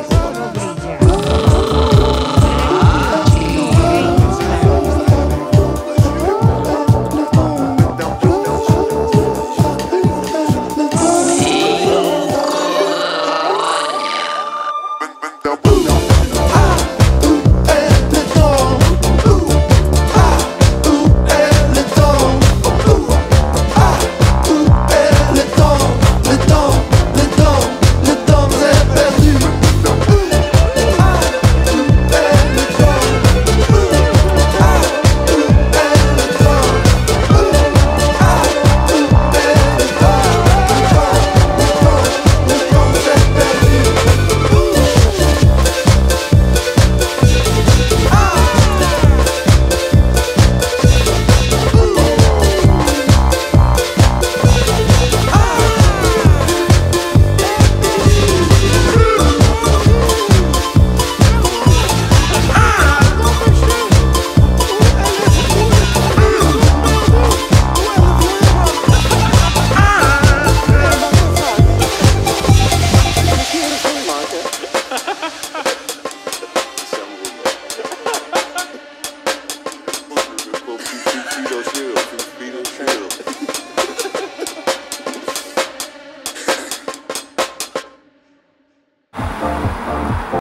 Before